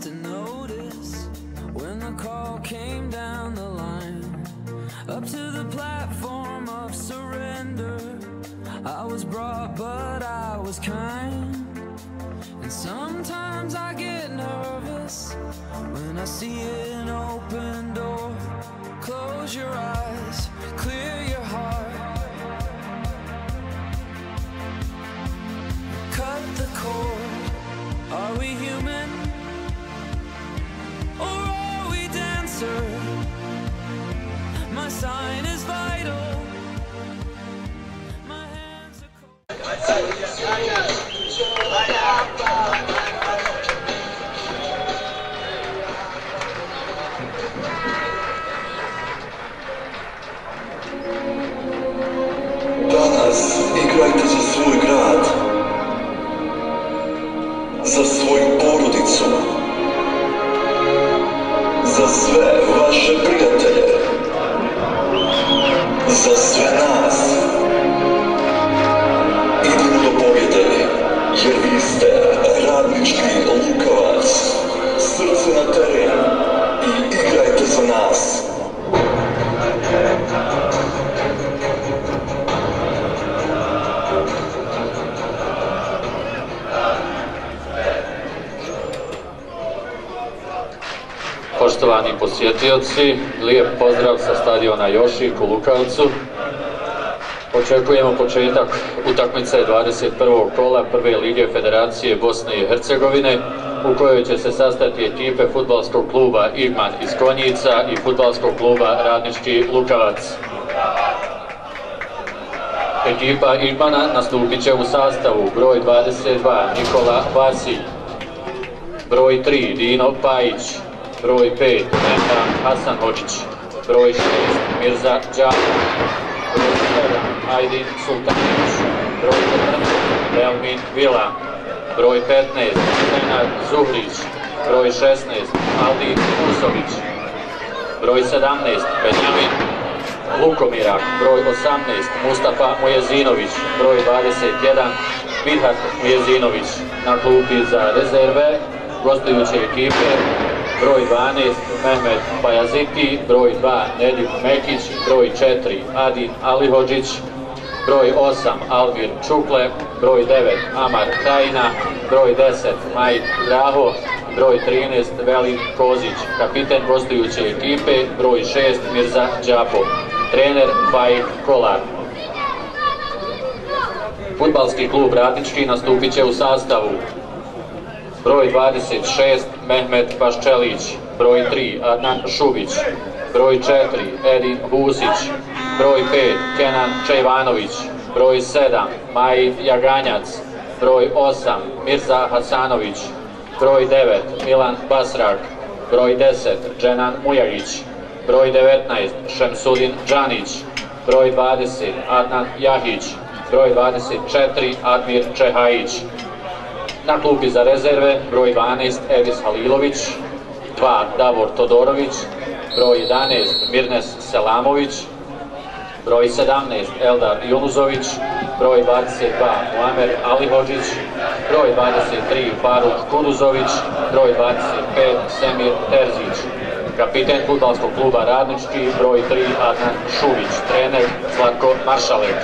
To notice when the call came down the line up to the platform of surrender. I was brought, but I was kind. And sometimes I get nervous when I see an Vaya, vaya. Poštovani posjetioci, lijep pozdrav sa stadiona Jošik u Lukavcu. Očekujemo početak utakmice 21. kola prve lige Federacije Bosne i Hercegovine u kojoj će se sastati ekipe futbalskog kluba Igman iz Konjica i futbalskog kluba Radnički Lukavac. Ekipa Igmana nastupit će u sastavu broj 22 Nikola Vasilj, broj 3 Dino Pajić, broj 5 Emran Hasanhođić, broj 6 Mirza Đaković, broj 7 Aydin Sultanović, broj 14 Elmin Vila, broj 15 Nenad Zuhrić, broj 16 Aldin Usović, broj 17 Benjamin Lukomirak, broj 18 Mustafa Mujezinović, broj 21 Vidhat Mujezinović. Na klupi za rezerve gostujuće ekipe broj 12 Mehmet Bajaziti, broj 2 Nedim Mekić, broj 4 Adin Alihođić, broj 8 Alvir Čukle, broj 9 Amar Krajina, broj 10 Majid Graho, broj 13 Velin Kozić, kapiten gostujuće ekipe, broj 6 Mirza Đapo, trener Fajik Kolar. Futbalski klub Radnički nastupit će u sastavu broj 26 Mehmet Paščelić, broj 3 Adnan Šubić, broj 4 Edin Husić, broj 5 Kenan Čejvanović, broj 7 Majid Jaganjac, broj 8 Mirza Hasanović, broj 9 Milan Basrak, broj 10 Dženan Mujagić, broj 19 Šemsudin Džanić, broj 20 Adnan Jahić, broj 24 Admir Čehajić, na klupi za rezerve broj 12 Edis Halilović, 2 Davor Todorović, broj 11 Mirnes Selamović, broj 17 Eldar Junuzović, broj 22 Muamer Alihođić, broj 23 Faruk Kuduzović, broj 25 Semir Terzić, kapiten futbalskog kluba Radnički, broj 3 Adnan Šuvić, trener Zlatko Maršalek.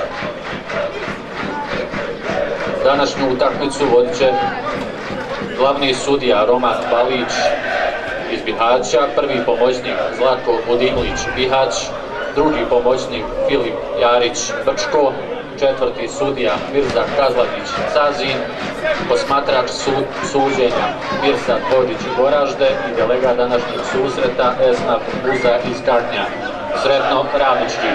Današnju utakmicu vodit će glavni sudija Roman Balić iz Bihaća, prvi pomoćnik Zlatko Budimlić Bihać, drugi pomoćnik Filip Jarić Brčko, četvrti sudija Mirza Kazladić Cazin, posmatrač sud, suđenja Mirza Hođić Goražde i delega današnjeg susreta Esnaf Uza iz Kaknja. Sretno Radnički.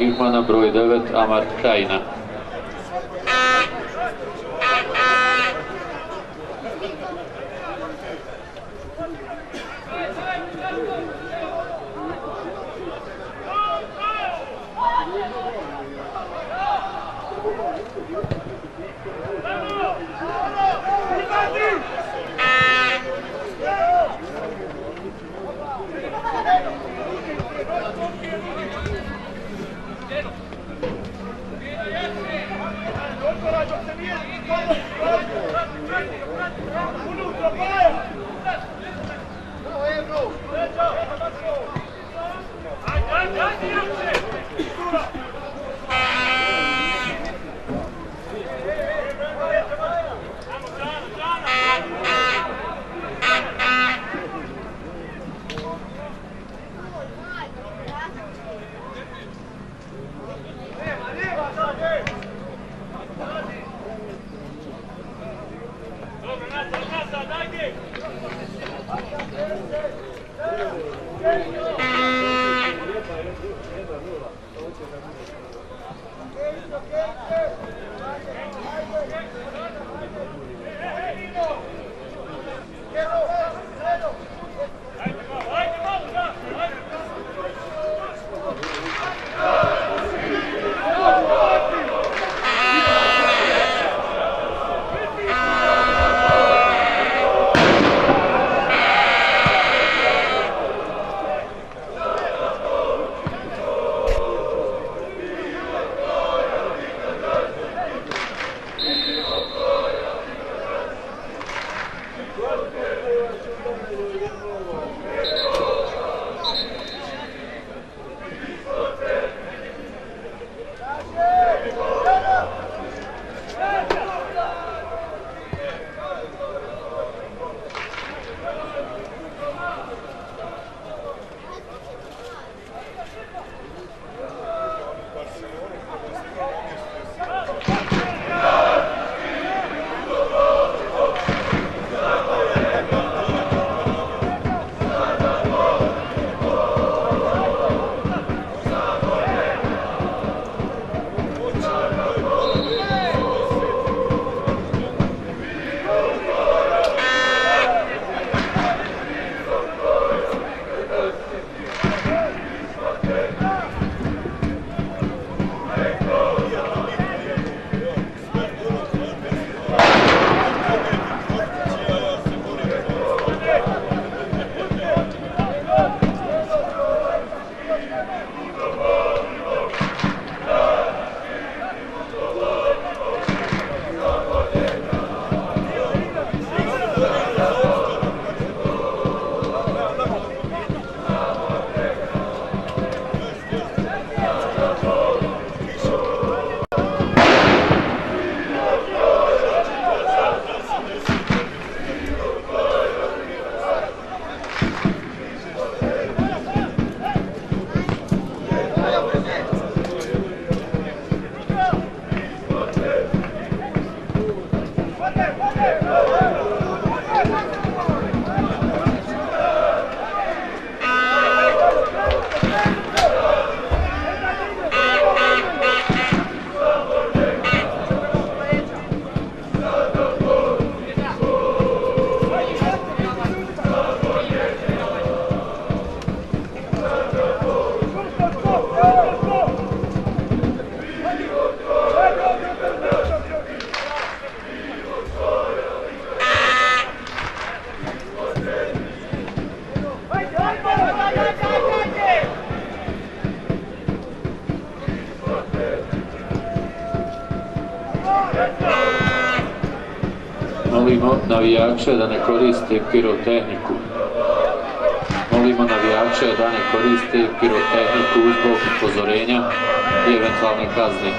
იქ ვანაბროედევეთ ამ art kraina. Navijače da ne koriste pirotehniku. Molimo navijače da ne koriste pirotehniku zbog upozorenja i eventualne kazne.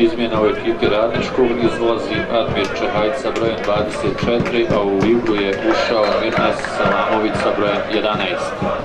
Izmjena u ekipi Radničkog izlazi Admir Čehajc sa brojem 24, a u igru je ušao Mirnes Salamović sa brojem 11.